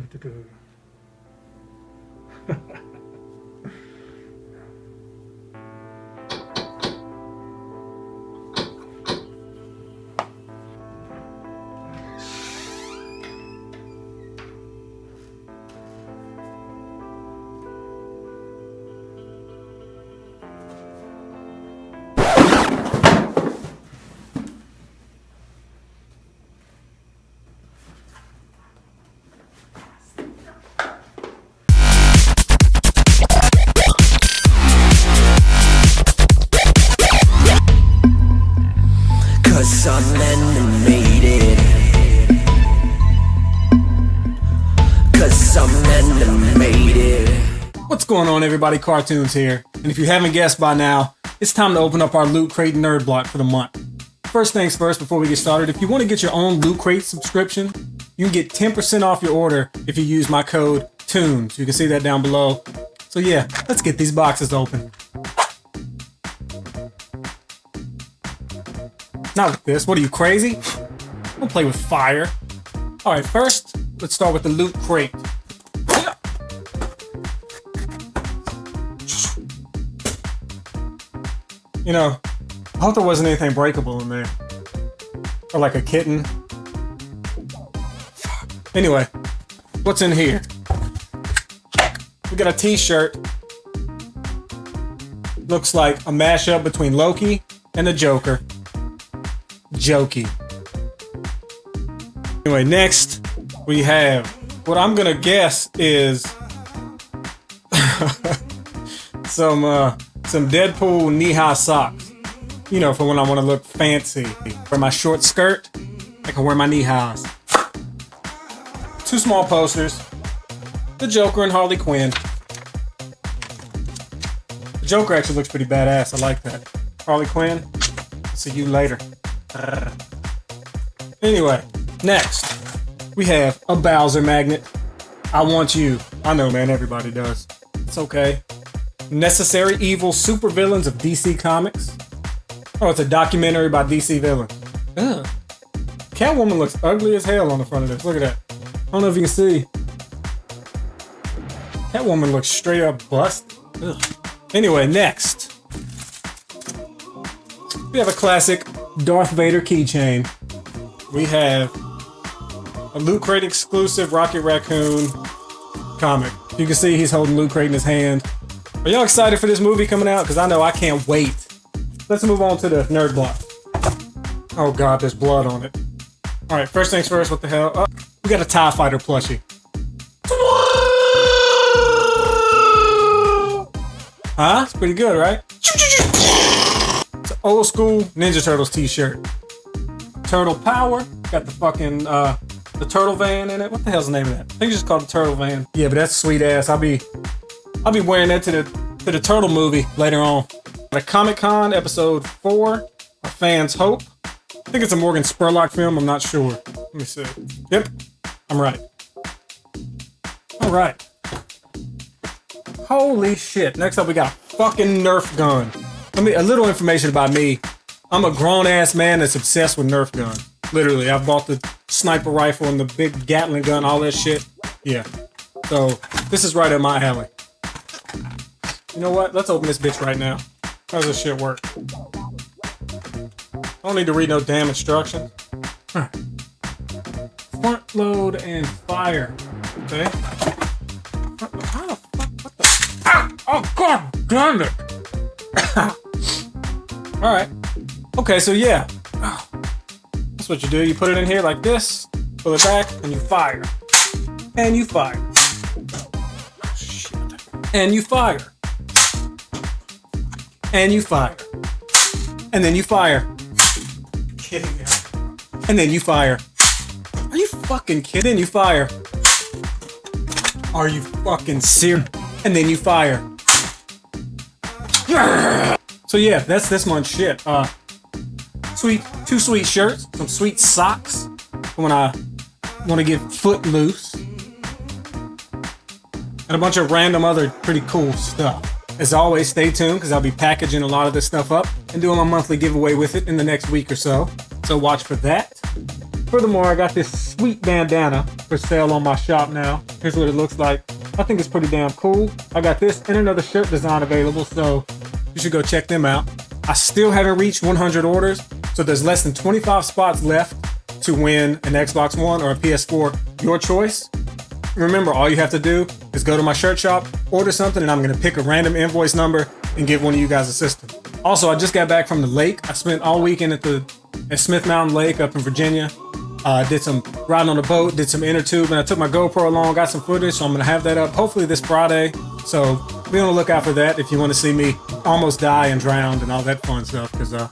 降ってく I'm animated Cause I'm animated What's going on, everybody? Cartoons here. And if you haven't guessed by now, it's time to open up our Loot Crate Nerd Block for the month. First things first, before we get started, if you want to get your own Loot Crate subscription, you can get 10% off your order if you use my code TOONZ. You can see that down below. So yeah, let's get these boxes open. Not this. What are you, crazy? Don't play with fire. Alright, first, let's start with the Loot Crate. You know, I hope there wasn't anything breakable in there. Or like a kitten. Anyway, what's in here? We got a t-shirt. Looks like a mashup between Loki and the Joker. Jokey. Anyway, next we have what I'm gonna guess is some uh some Deadpool knee-high socks. You know, for when I want to look fancy. For my short skirt, I can wear my knee highs. Two small posters. The Joker and Harley Quinn. The Joker actually looks pretty badass. I like that. Harley Quinn, see you later. Anyway, next we have a Bowser magnet. I want you. I know, man. Everybody does. It's okay. Necessary Evil Supervillains of DC Comics. Oh, it's a documentary about DC villains. Ugh. Catwoman looks ugly as hell on the front of this. Look at that. I don't know if you can see. Catwoman looks straight up bust. Ugh. Anyway, next. We have a classic Darth Vader keychain. We have a Loot Crate exclusive Rocket Raccoon comic. You can see he's holding Loot Crate in his hand. Are y'all excited for this movie coming out? Because I know I can't wait. Let's move on to the nerd block. Oh god, there's blood on it. Alright, first things first, what the hell? Oh, we got a TIE Fighter plushie. Huh? It's pretty good, right? Old school Ninja Turtles t-shirt. Turtle Power. Got the fucking, uh, the turtle van in it. What the hell's the name of that? I think it's just called the turtle van. Yeah, but that's sweet ass. I'll be I'll be wearing that to the to the turtle movie later on. At a Comic Con episode four, a fan's hope. I think it's a Morgan Spurlock film. I'm not sure. Let me see. Yep, I'm right. All right. Holy shit! Next up, we got a fucking Nerf gun. Let me a little information about me. I'm a grown ass man that's obsessed with Nerf gun. Literally, I've bought the sniper rifle and the big Gatling gun, all that shit. Yeah. So this is right up my alley. You know what? Let's open this bitch right now. How does this shit work? I don't need to read no damn instructions. Huh. Front load and fire. Okay. How the fuck? What the? Ah! Oh god damn it! All right. Okay, so yeah. That's what you do. You put it in here like this, pull it back, and you fire. And you fire. And you fire. And you fire. And then you fire. Kidding me. And then you fire. Are you fucking kidding? You fire. Are you fucking serious? And then you fire. So yeah, that's this month's shit. Uh, sweet, two sweet shirts, some sweet socks when I want to get foot loose, and a bunch of random other pretty cool stuff. As always, stay tuned because I'll be packaging a lot of this stuff up and doing my monthly giveaway with it in the next week or so. So watch for that. Furthermore, I got this sweet bandana for sale on my shop now. Here's what it looks like. I think it's pretty damn cool. I got this and another shirt design available, so you should go check them out. I still haven't reached 100 orders, so there's less than 25 spots left to win an Xbox One or a PS4, your choice. Remember, all you have to do is go to my shirt shop, order something, and I'm gonna pick a random invoice number and give one of you guys a system. Also, I just got back from the lake. I spent all weekend at the at Smith Mountain Lake up in Virginia. Uh, did some riding on the boat, did some inner tube, and I took my GoPro along, got some footage, so I'm gonna have that up hopefully this Friday. So be on the lookout for that if you want to see me almost die and drowned and all that fun stuff, because uh,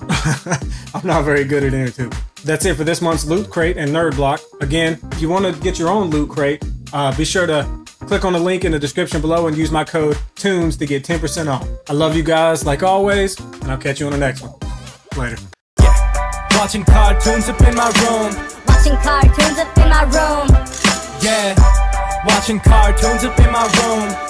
I'm not very good at inner tube. That's it for this month's Loot Crate and Nerd Block. Again, if you want to get your own Loot Crate, uh, be sure to click on the link in the description below and use my code TOONZ to get 10% off. I love you guys like always, and I'll catch you on the next one. Later. Yeah. Watching cartoons up in my room. Watching cartoons up in my room. Yeah. Watching cartoons up in my room